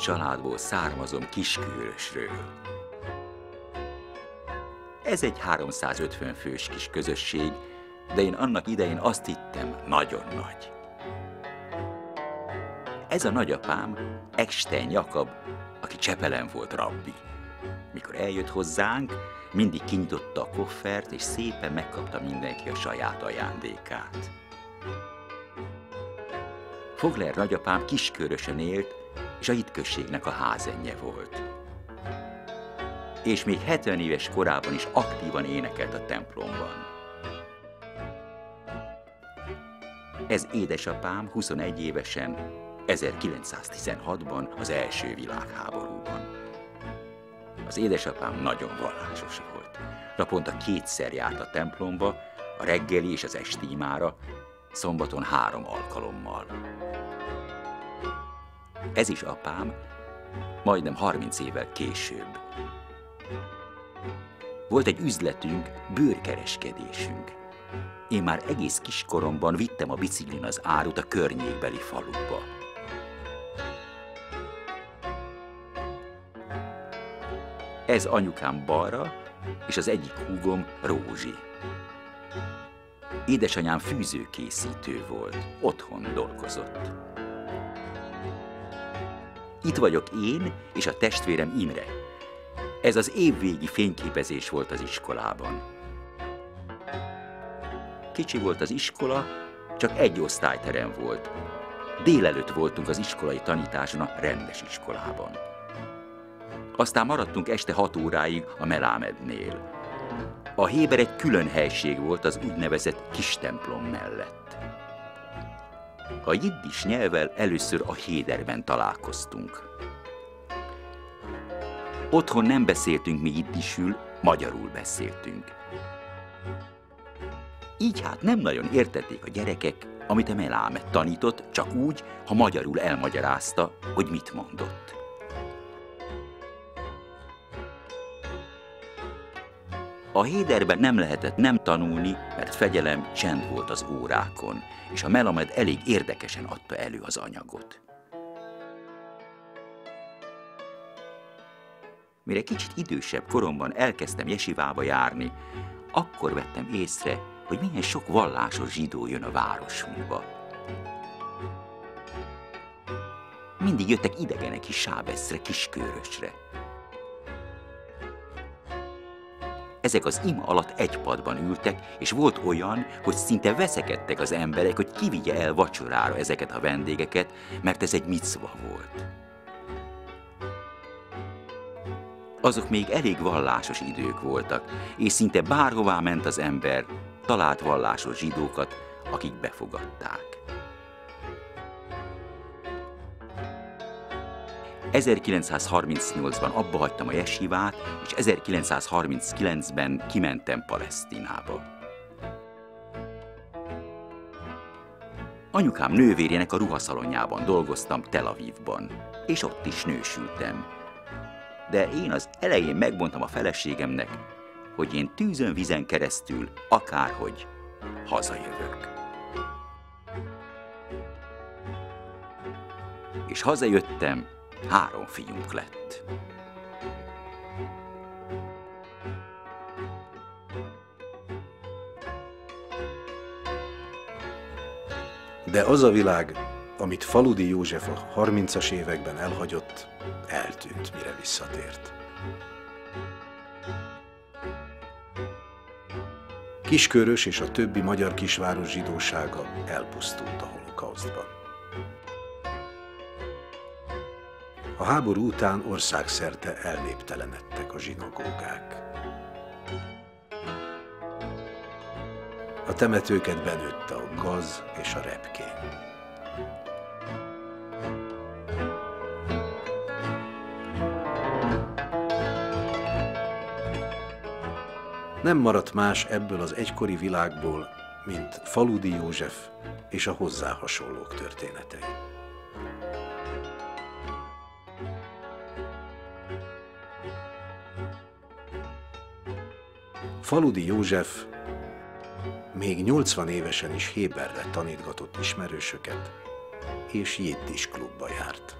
családból származom Kiskőrösről. Ez egy 350 fős kis közösség, de én annak idején azt hittem, nagyon nagy. Ez a nagyapám, Ekstein Jakab, aki Csepelen volt rabbi. Mikor eljött hozzánk, mindig kinyitotta a koffert, és szépen megkapta mindenki a saját ajándékát. Fogler nagyapám kiskörösen élt, és a hitközségnek a házenje volt. És még 70 éves korában is aktívan énekelt a templomban. Ez édesapám 21 évesen, 1916-ban az első világháborúban. Az édesapám nagyon vallásos volt. Naponta kétszer járt a templomba, a reggeli és az esti imára, szombaton három alkalommal. Ez is apám, majdnem 30 évvel később. Volt egy üzletünk, bőrkereskedésünk. Én már egész kiskoromban vittem a biciklin az árut a környékbeli falukba. Ez anyukám balra, és az egyik húgom Rózsi. Édesanyám fűzőkészítő volt, otthon dolgozott. Itt vagyok én és a testvérem Imre. Ez az évvégi fényképezés volt az iskolában. Kicsi volt az iskola, csak egy osztályterem volt. Délelőtt voltunk az iskolai tanításon a rendes iskolában. Aztán maradtunk este hat óráig a Melámednél. A Héber egy külön helység volt az úgynevezett kis templom mellett. A jiddis nyelvvel először a Héderben találkoztunk. Otthon nem beszéltünk mi jiddisül, magyarul beszéltünk. Így hát nem nagyon értették a gyerekek, amit a Melámet tanított, csak úgy, ha magyarul elmagyarázta, hogy mit mondott. A héderben nem lehetett nem tanulni, mert fegyelem, csend volt az órákon, és a Melamed elég érdekesen adta elő az anyagot. Mire kicsit idősebb koromban elkezdtem jesivába járni, akkor vettem észre, hogy milyen sok vallásos zsidó jön a városunkba. Mindig jöttek idegenek is Sábeszre, Kiskörösre. Ezek az ima alatt egy padban ültek, és volt olyan, hogy szinte veszekedtek az emberek, hogy kivigye el vacsorára ezeket a vendégeket, mert ez egy micva volt. Azok még elég vallásos idők voltak, és szinte bárhová ment az ember, talált vallásos zsidókat, akik befogadták. 1938-ban abba hagytam a jesivát, és 1939-ben kimentem Palesztinába. Anyukám nővérének a ruhaszalonjában dolgoztam Tel Avivban, és ott is nősültem. De én az elején megmondtam a feleségemnek, hogy én tűzön vizen keresztül akárhogy hazajövök. És hazajöttem, Három fiunk lett. De az a világ, amit Faludi József a 30-as években elhagyott, eltűnt, mire visszatért. Kiskörös és a többi magyar kisváros zsidósága elpusztult a holokausztban. A háború után országszerte elnéptelenedtek a zsinagógák. A temetőket benőtte a gaz és a repkény. Nem maradt más ebből az egykori világból, mint Faludi József és a hozzá hasonlók történetei. Faludi József még 80 évesen is Héberre tanítgatott ismerősöket, és Jiddis klubba járt.